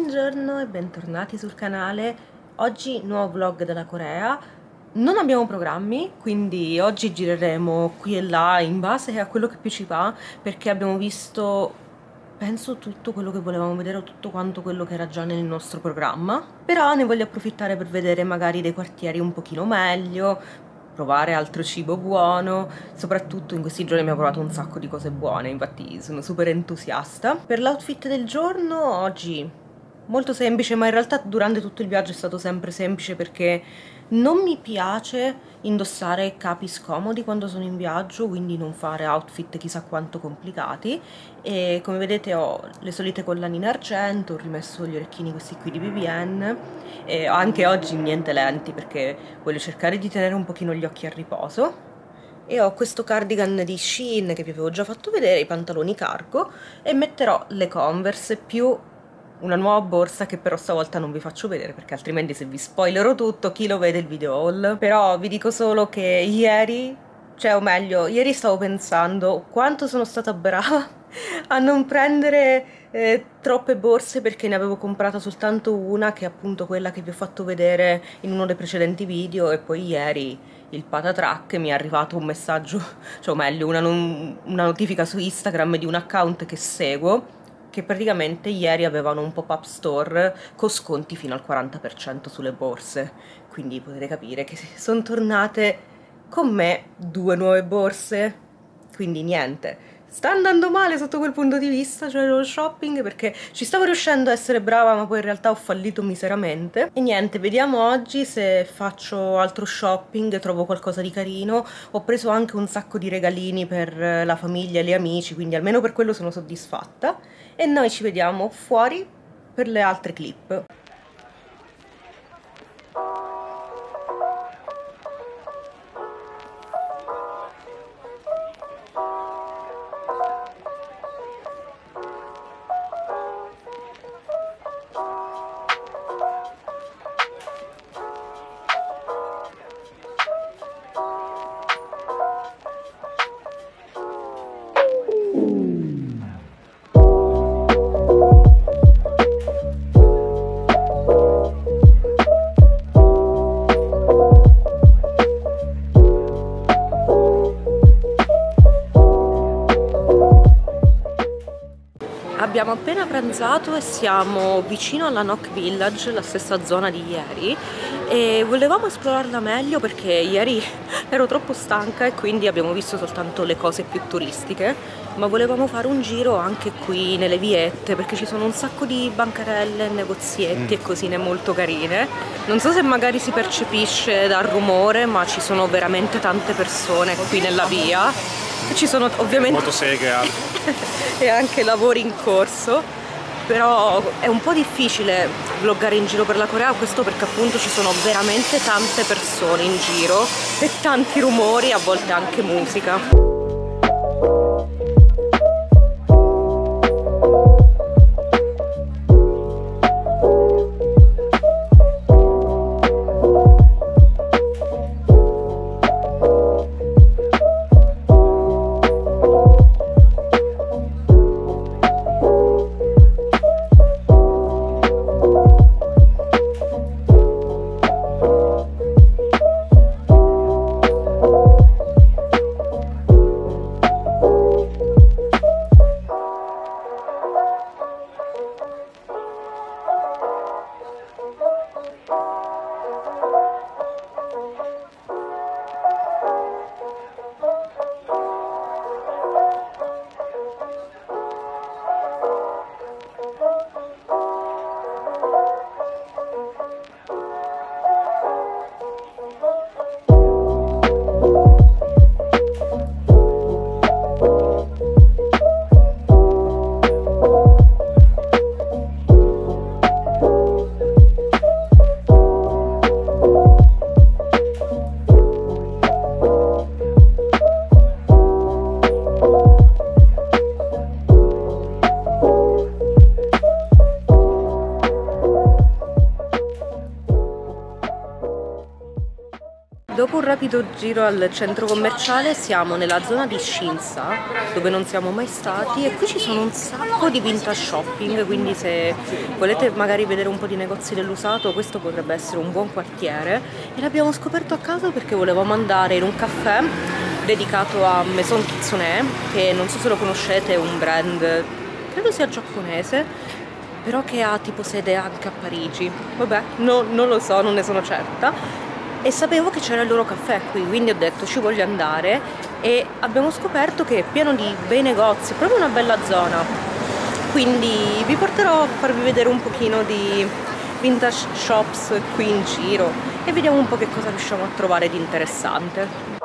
Buongiorno e bentornati sul canale. Oggi nuovo vlog dalla Corea. Non abbiamo programmi, quindi oggi gireremo qui e là in base a quello che più ci va, perché abbiamo visto penso tutto quello che volevamo vedere o tutto quanto quello che era già nel nostro programma. Però ne voglio approfittare per vedere magari dei quartieri un pochino meglio, provare altro cibo buono, soprattutto in questi giorni abbiamo provato un sacco di cose buone, infatti sono super entusiasta. Per l'outfit del giorno oggi molto semplice, ma in realtà durante tutto il viaggio è stato sempre semplice perché non mi piace indossare capi scomodi quando sono in viaggio, quindi non fare outfit chissà quanto complicati. E come vedete ho le solite collanine argento, ho rimesso gli orecchini questi qui di BBN e anche oggi niente lenti perché voglio cercare di tenere un pochino gli occhi a riposo. E ho questo cardigan di Shein che vi avevo già fatto vedere, i pantaloni cargo e metterò le Converse più una nuova borsa che però stavolta non vi faccio vedere perché altrimenti se vi spoilerò tutto chi lo vede il video haul? Però vi dico solo che ieri cioè o meglio ieri stavo pensando quanto sono stata brava a non prendere eh, troppe borse perché ne avevo comprata soltanto una che è appunto quella che vi ho fatto vedere in uno dei precedenti video e poi ieri il patatrack mi è arrivato un messaggio cioè o meglio una, una notifica su Instagram di un account che seguo che praticamente ieri avevano un pop-up store con sconti fino al 40% sulle borse. Quindi potete capire che sono tornate con me due nuove borse. Quindi niente, sta andando male sotto quel punto di vista, cioè lo shopping, perché ci stavo riuscendo a essere brava, ma poi in realtà ho fallito miseramente. E niente, vediamo oggi se faccio altro shopping, trovo qualcosa di carino. Ho preso anche un sacco di regalini per la famiglia e gli amici, quindi almeno per quello sono soddisfatta. E noi ci vediamo fuori per le altre clip. Abbiamo appena pranzato e siamo vicino alla Nock Village, la stessa zona di ieri e volevamo esplorarla meglio perché ieri ero troppo stanca e quindi abbiamo visto soltanto le cose più turistiche ma volevamo fare un giro anche qui nelle viette perché ci sono un sacco di bancarelle, negozietti mm. e cosine molto carine. Non so se magari si percepisce dal rumore ma ci sono veramente tante persone qui nella via. Ci sono ovviamente motoseghe e anche lavori in corso però è un po' difficile vloggare in giro per la Corea questo perché appunto ci sono veramente tante persone in giro e tanti rumori a volte anche musica Dopo un rapido giro al centro commerciale siamo nella zona di Shinsa, dove non siamo mai stati e qui ci sono un sacco di vintage shopping, quindi se volete magari vedere un po' di negozi dell'usato questo potrebbe essere un buon quartiere e l'abbiamo scoperto a caso perché volevamo andare in un caffè dedicato a Maison Kitsune, che non so se lo conoscete, è un brand, credo sia giapponese, però che ha tipo sede anche a Parigi. Vabbè, no, non lo so, non ne sono certa e sapevo che c'era il loro caffè qui, quindi ho detto ci voglio andare e abbiamo scoperto che è pieno di bei negozi, proprio una bella zona. Quindi vi porterò a farvi vedere un pochino di vintage shops qui in giro e vediamo un po' che cosa riusciamo a trovare di interessante.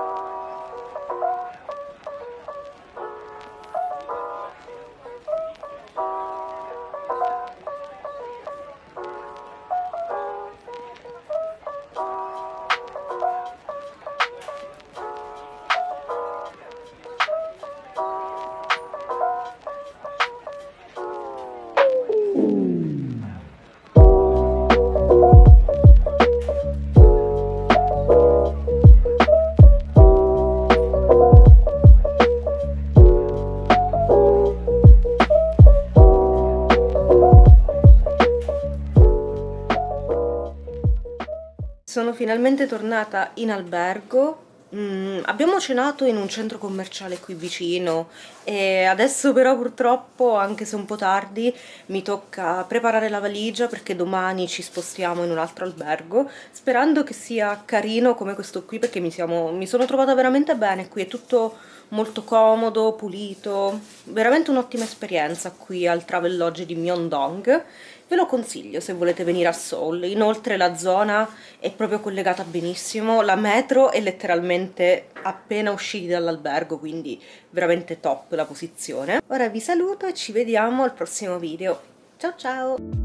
Sono finalmente tornata in albergo. Mm, abbiamo cenato in un centro commerciale qui vicino e adesso però purtroppo, anche se un po' tardi, mi tocca preparare la valigia perché domani ci spostiamo in un altro albergo, sperando che sia carino come questo qui perché mi, siamo, mi sono trovata veramente bene qui, è tutto molto comodo, pulito, veramente un'ottima esperienza qui al Travel Lodge di Myeongdong ve lo consiglio se volete venire a Seoul. Inoltre la zona è proprio collegata benissimo. La metro è letteralmente appena usciti dall'albergo quindi veramente top la posizione. Ora vi saluto e ci vediamo al prossimo video. Ciao ciao